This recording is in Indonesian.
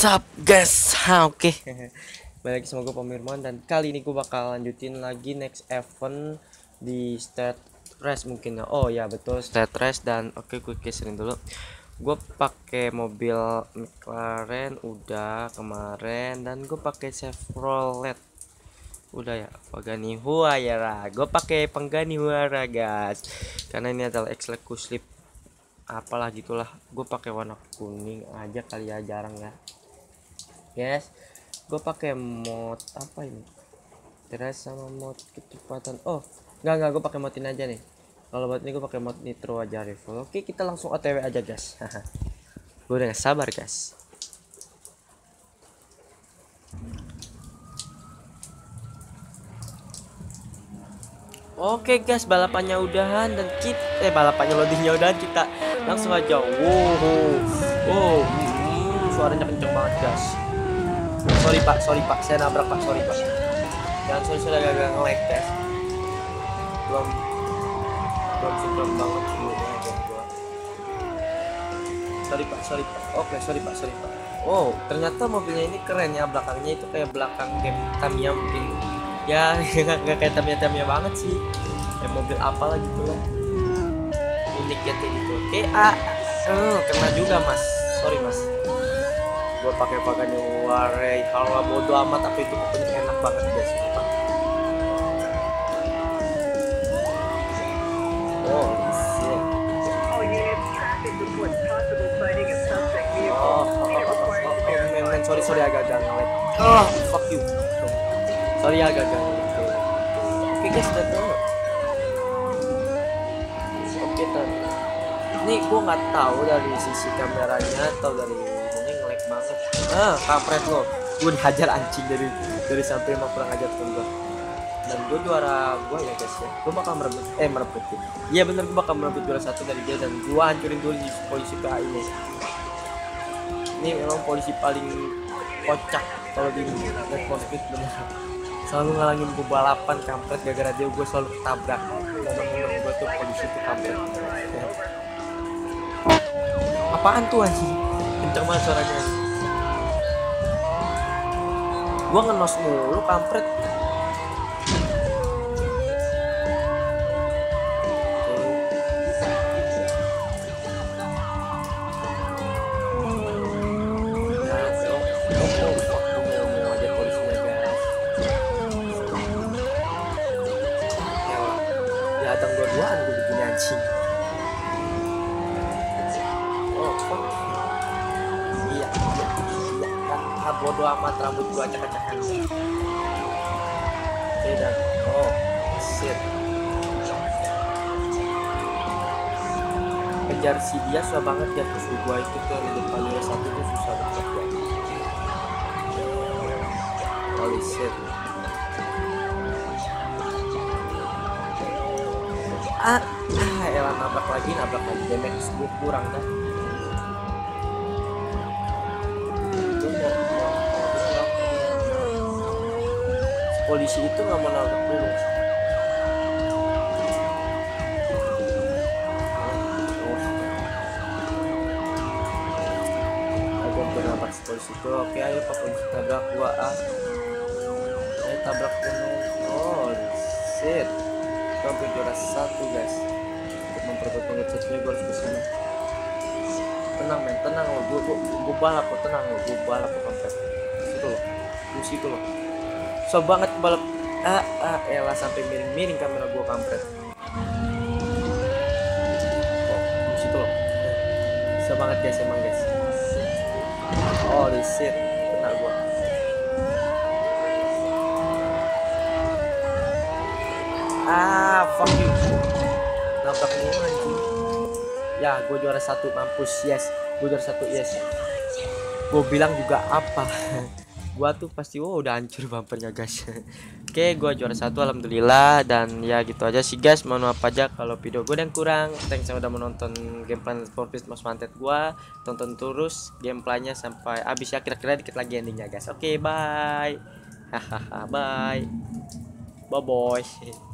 What's guys? Ha, Oke. Balik lagi sama gue Pemirman Dan kali ini gue bakal lanjutin lagi next event Di state race mungkin ya. Oh ya betul. State race Dan oke gue keserin dulu. Gue pakai mobil McLaren Udah kemarin. Dan gue pakai Chevrolet. Udah ya Pagani Huayara Gue pakai Pagani Huayara guys. Karena ini adalah exclusive apalah gitulah gue pakai warna kuning aja kali ya jarang ya guys gue pakai mod apa ini? Terus sama mod kecepatan. Oh nggak nggak gue pakai mod ini aja nih. Kalau buat ini gue pakai mod nitro aja rifle oke kita langsung otw aja guys. Gue udah gak sabar guys. Oke guys, balapannya udahan dan kita eh balapannya loadingnya udahan kita langsung aja. Wow, wow, hmm, suaranya kenceng banget guys. Sorry pak, sorry pak, saya nabrak pak, sorry pak. Jangan sorry sudah gagal nge-lag guys. Belum. Belum sebelum banget dulu ya gua. Sorry pak, sorry pak. Oke, sorry pak, sorry pak. Oh, ternyata mobilnya ini keren ya belakangnya itu kayak belakang game Tamiya mungkin. Ya nggak kayak Tamiya Tamiya banget sih. Ya mobil apa lah gitu loh unik ya gitu. Oke ah eh, kena juga mas. Sorry mas gua pakai pakainya warai halwa bodo amat tapi itu pokoknya enak banget guys oh shit. Vehicle. oh, oh, oh, oh, sorry sorry agak agak ngelag. Oh fuck you. Sorry agak agak ngelag. Oke guys udah tahu. Oke tan ini gua nggak tahu dari sisi kameranya atau dari ngelag banget. Ah kampret lo. Gue dihajar anjing dari dari sampai mau kurang ajar tuh gua. Dan gue juara gue ya guys ya. Gue bakal merebut eh merebut ya. iya bener gue bakal merebut juara satu dari dia dan gue hancurin dulu di polisi PA ini. Ini memang polisi paling kocak kalau di Need for Speed bener. Selalu ngalangin gue balapan kampret gara-gara dia gue selalu ketabrak. Dan gue tuh polisi tuh kampret. Ya. apaan tuh anjing? Kenceng banget suaranya gue ngenos mulu kampret gue. Oh, iya, iya. Ah, bodo amat rambut gua acak-acakan. Dan oh, shit. Kejar si dia susah banget ya terus gua itu tuh di depan dia satu tuh susah banget ya. Holy shit. ah ah elah nabrak lagi nabrak lagi damage gue kurang dah Gua mau- mau- Si polisi itu nggak mau nabrak dulu. Aku si polisi itu. Oke ayo pak polisi tabrak gua ah. Ayo tabrak gunung. Oh shit. Gue hampir juara satu guys. Untuk memperkuat pengecatnya gue harus ke sini tenang men. Tenang lo gue gue gue balap kok. Tenang lo gue balap kok kampret situ lo di situ lo so banget balap. Ah ah elah sampai miring miring kamera gue kampret. Oh situ lo so banget guys emang guys. Holy shit kena gue ah fuck you. Nabrak mulu anjing. Ya gue juara satu mampus yes. Gue juara satu yes. Gue bilang juga apa gua tuh pasti wow udah hancur bumpernya guys. Oke gue juara satu alhamdulillah. Dan ya gitu aja sih guys. Mohon maaf aja kalau video gue yang kurang. Thanks yang udah menonton gameplay for Beast Most Wanted gue tonton terus gameplaynya sampai habis ya. Kira-kira dikit lagi endingnya guys. Oke bye. Hahaha bye. Bye bye